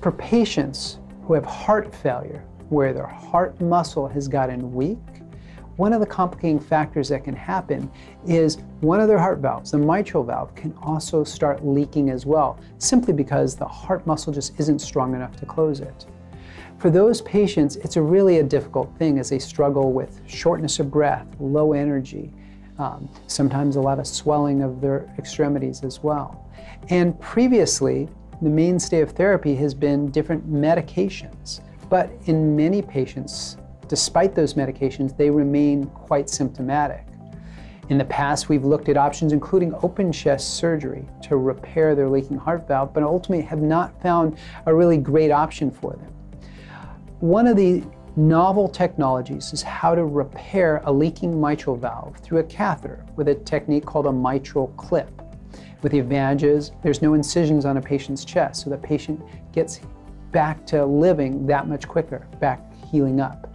For patients who have heart failure, where their heart muscle has gotten weak, one of the complicating factors that can happen is one of their heart valves, the mitral valve, can also start leaking as well, simply because the heart muscle just isn't strong enough to close it. For those patients, it's a really a difficult thing as they struggle with shortness of breath, low energy, um, sometimes a lot of swelling of their extremities as well. And previously, the mainstay of therapy has been different medications. But in many patients, despite those medications, they remain quite symptomatic. In the past, we've looked at options including open chest surgery to repair their leaking heart valve, but ultimately have not found a really great option for them. One of the novel technologies is how to repair a leaking mitral valve through a catheter with a technique called a MitraClip. With the advantages, there's no incisions on a patient's chest, so the patient gets back to living that much quicker, back healing up.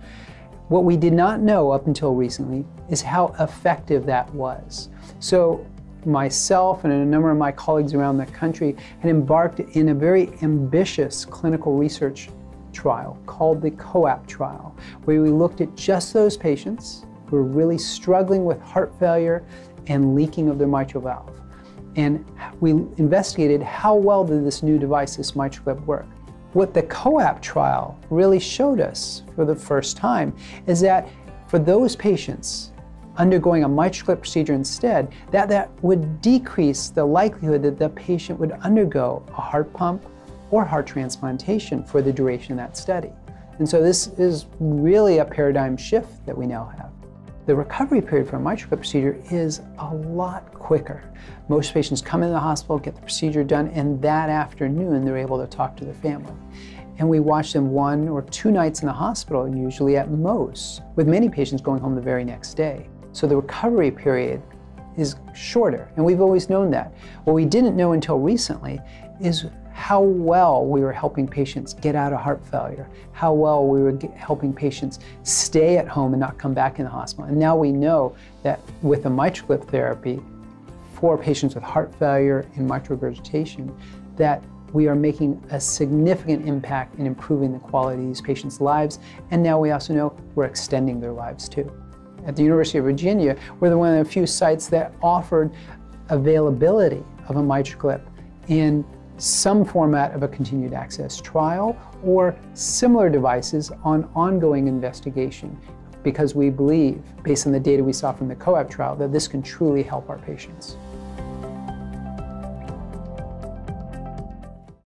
What we did not know up until recently is how effective that was. So myself and a number of my colleagues around the country had embarked in a very ambitious clinical research trial called the COAPT trial, where we looked at just those patients who were really struggling with heart failure and leaking of their mitral valve. And we investigated how well did this new device, this MitraClip, work. What the COAPT trial really showed us for the first time is that for those patients undergoing a MitraClip procedure instead, that that would decrease the likelihood that the patient would undergo a heart pump or heart transplantation for the duration of that study. And so this is really a paradigm shift that we now have. The recovery period for a MitraClip procedure is a lot quicker. Most patients come into the hospital, get the procedure done, and that afternoon they're able to talk to their family. And we watch them one or two nights in the hospital, usually at most, with many patients going home the very next day. So the recovery period is shorter, and we've always known that. What we didn't know until recently is how well we were helping patients get out of heart failure, how well we were helping patients stay at home and not come back in the hospital. And now we know that with a MitraClip therapy for patients with heart failure and mitral regurgitation, that we are making a significant impact in improving the quality of these patients' lives. And now we also know we're extending their lives too. At the University of Virginia, we're the one of the few sites that offered availability of a MitraClip in some format of a continued access trial or similar devices on ongoing investigation because we believe, based on the data we saw from the COAPT trial, that this can truly help our patients.